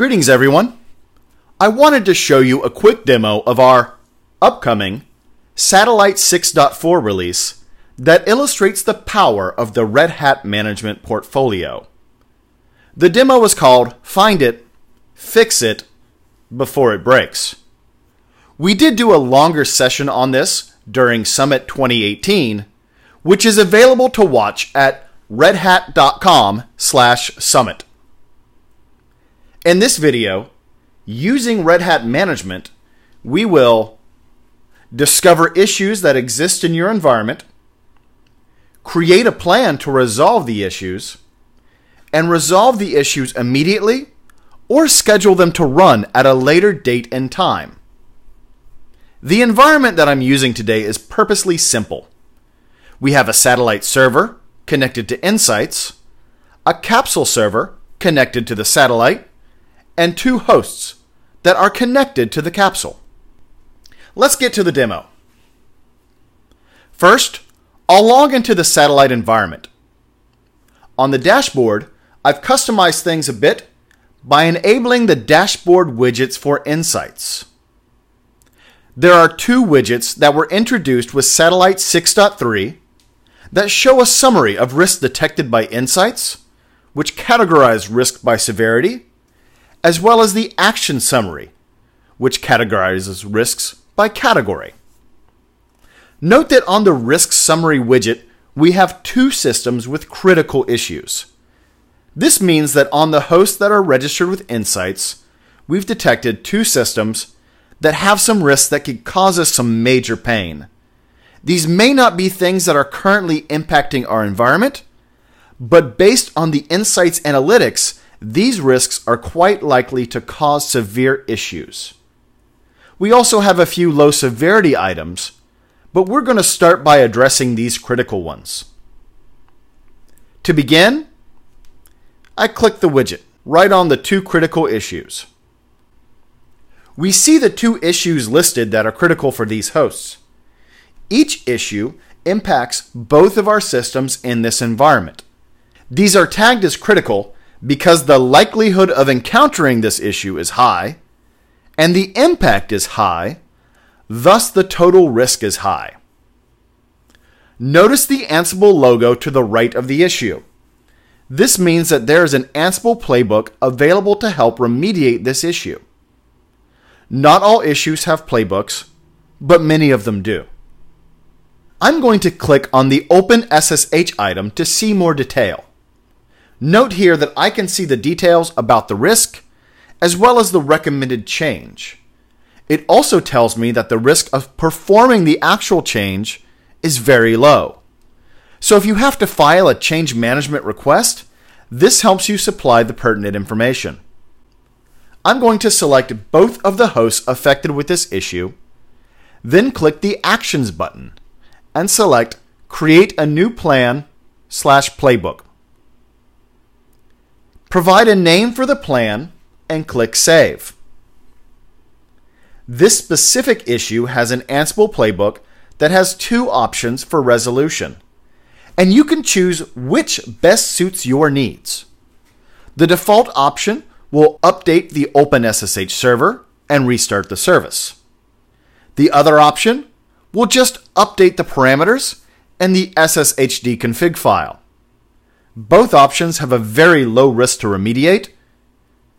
Greetings, everyone. I wanted to show you a quick demo of our upcoming Satellite 6.4 release that illustrates the power of the Red Hat management portfolio. The demo is called Find It, Fix It Before It Breaks. We did do a longer session on this during Summit 2018, which is available to watch at redhat.com slash summit. In this video, using Red Hat Management, we will discover issues that exist in your environment, create a plan to resolve the issues, and resolve the issues immediately or schedule them to run at a later date and time. The environment that I'm using today is purposely simple. We have a satellite server connected to Insights, a capsule server connected to the satellite, and two hosts that are connected to the capsule. Let's get to the demo. First, I'll log into the satellite environment. On the dashboard, I've customized things a bit by enabling the dashboard widgets for Insights. There are two widgets that were introduced with Satellite 6.3 that show a summary of risks detected by Insights, which categorize risk by severity, as well as the action summary, which categorizes risks by category. Note that on the risk summary widget, we have two systems with critical issues. This means that on the hosts that are registered with Insights, we've detected two systems that have some risks that could cause us some major pain. These may not be things that are currently impacting our environment, but based on the Insights analytics, these risks are quite likely to cause severe issues. We also have a few low severity items, but we're going to start by addressing these critical ones. To begin, I click the widget right on the two critical issues. We see the two issues listed that are critical for these hosts. Each issue impacts both of our systems in this environment. These are tagged as critical because the likelihood of encountering this issue is high and the impact is high, thus the total risk is high. Notice the Ansible logo to the right of the issue. This means that there is an Ansible playbook available to help remediate this issue. Not all issues have playbooks, but many of them do. I'm going to click on the Open SSH item to see more detail. Note here that I can see the details about the risk as well as the recommended change. It also tells me that the risk of performing the actual change is very low. So if you have to file a change management request, this helps you supply the pertinent information. I'm going to select both of the hosts affected with this issue, then click the Actions button and select Create a new plan slash playbook. Provide a name for the plan and click Save. This specific issue has an Ansible playbook that has two options for resolution, and you can choose which best suits your needs. The default option will update the OpenSSH server and restart the service. The other option will just update the parameters and the SSHD config file. Both options have a very low risk to remediate,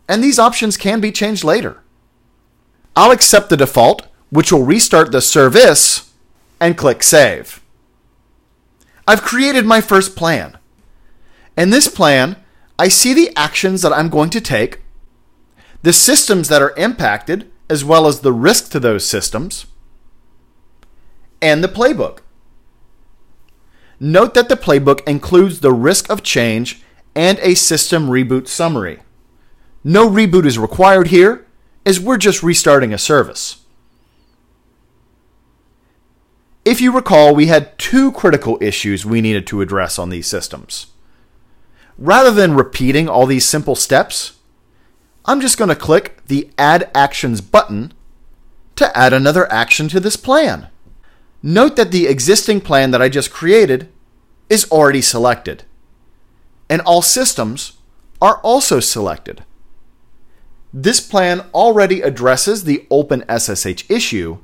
and these options can be changed later. I'll accept the default, which will restart the service, and click Save. I've created my first plan. In this plan, I see the actions that I'm going to take, the systems that are impacted, as well as the risk to those systems, and the playbook. Note that the playbook includes the risk of change and a system reboot summary. No reboot is required here, as we're just restarting a service. If you recall, we had two critical issues we needed to address on these systems. Rather than repeating all these simple steps, I'm just going to click the Add Actions button to add another action to this plan. Note that the existing plan that I just created is already selected, and all systems are also selected. This plan already addresses the OpenSSH issue,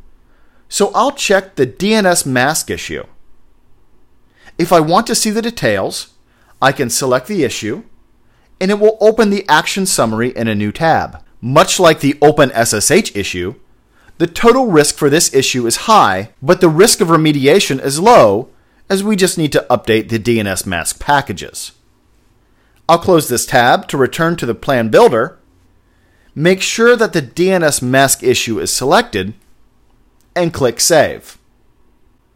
so I'll check the dnsmasq issue. If I want to see the details, I can select the issue, and it will open the action summary in a new tab. Much like the OpenSSH issue, the total risk for this issue is high, but the risk of remediation is low, as we just need to update the dnsmasq packages. I'll close this tab to return to the plan builder, make sure that the dnsmasq issue is selected, and click Save.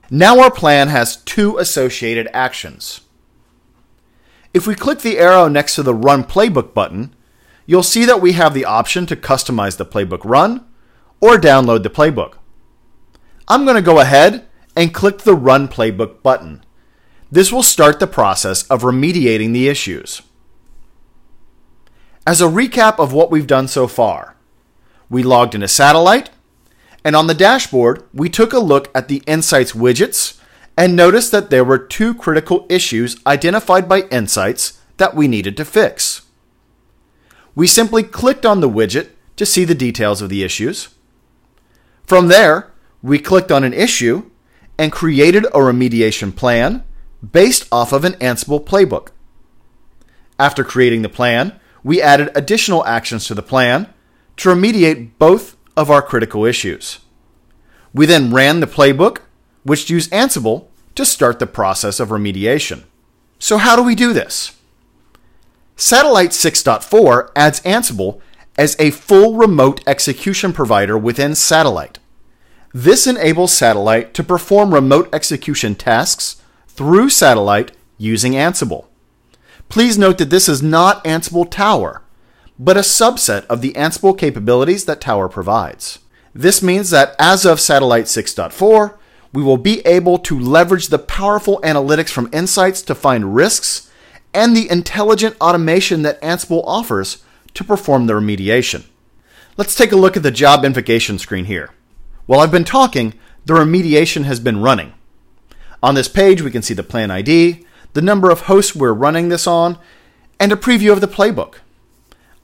Now our plan has two associated actions. If we click the arrow next to the Run Playbook button, you'll see that we have the option to customize the playbook run or download the playbook. I'm going to go ahead and click the Run Playbook button. This will start the process of remediating the issues. As a recap of what we've done so far, we logged in a Satellite, and on the dashboard, we took a look at the Insights widgets and noticed that there were two critical issues identified by Insights that we needed to fix. We simply clicked on the widget to see the details of the issues. From there, we clicked on an issue and created a remediation plan based off of an Ansible playbook. After creating the plan, we added additional actions to the plan to remediate both of our critical issues. We then ran the playbook, which used Ansible to start the process of remediation. So, how do we do this? Satellite 6.4 adds Ansible as a full remote execution provider within Satellite. This enables Satellite to perform remote execution tasks through Satellite using Ansible. Please note that this is not Ansible Tower, but a subset of the Ansible capabilities that Tower provides. This means that as of Satellite 6.4, we will be able to leverage the powerful analytics from Insights to find risks and the intelligent automation that Ansible offers to perform the remediation. Let's take a look at the job invocation screen here. While I've been talking, the remediation has been running. On this page, we can see the plan ID, the number of hosts we're running this on, and a preview of the playbook.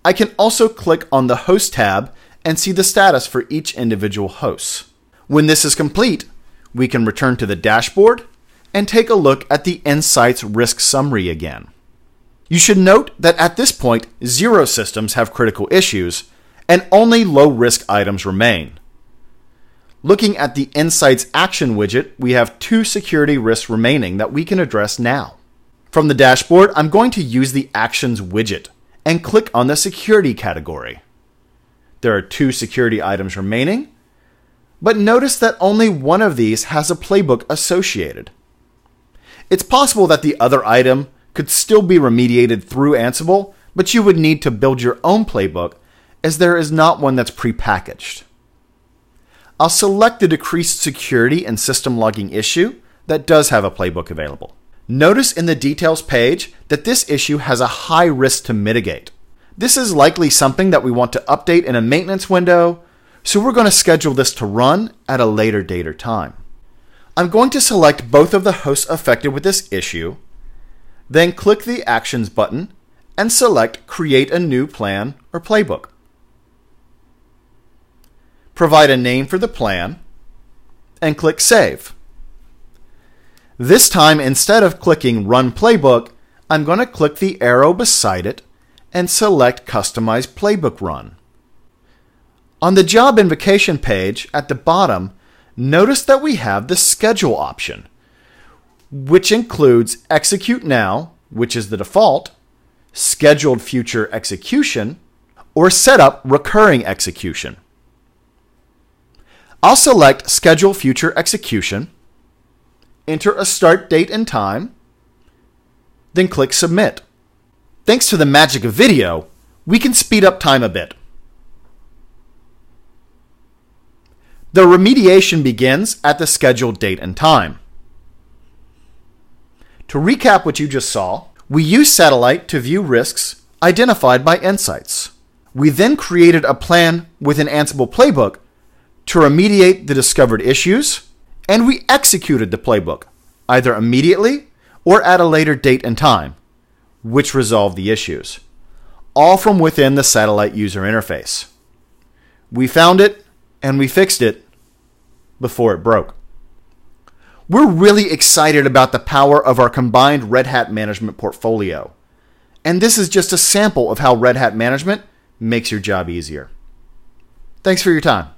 I can also click on the Host tab and see the status for each individual host. When this is complete, we can return to the dashboard and take a look at the Insights risk summary again. You should note that at this point, zero systems have critical issues and only low risk items remain. Looking at the Insights Action widget, we have two security risks remaining that we can address now. From the dashboard, I'm going to use the Actions widget and click on the Security category. There are two security items remaining, but notice that only one of these has a playbook associated. It's possible that the other item could still be remediated through Ansible, but you would need to build your own playbook as there is not one that's prepackaged. I'll select the decreased security and system logging issue that does have a playbook available. Notice in the details page that this issue has a high risk to mitigate. This is likely something that we want to update in a maintenance window, so we're going to schedule this to run at a later date or time. I'm going to select both of the hosts affected with this issue, then click the Actions button and select Create a New Plan or Playbook. Provide a name for the plan, and click Save. This time, instead of clicking Run Playbook, I'm going to click the arrow beside it and select Customize Playbook Run. On the job invocation page at the bottom, notice that we have the Schedule option, which includes Execute Now, which is the default, Scheduled Future Execution, or Set up Recurring Execution. I'll select Schedule Future Execution, enter a start date and time, then click Submit. Thanks to the magic of video, we can speed up time a bit. The remediation begins at the scheduled date and time. To recap what you just saw, we used Satellite to view risks identified by Insights. We then created a plan with an Ansible playbook to remediate the discovered issues, and we executed the playbook, either immediately or at a later date and time which resolved the issues. all from within the satellite user interface. We found it and we fixed it before it broke. We're really excited about the power of our combined Red Hat management portfolio. And this is just a sample of how Red Hat management makes your job easier. Thanks for your time.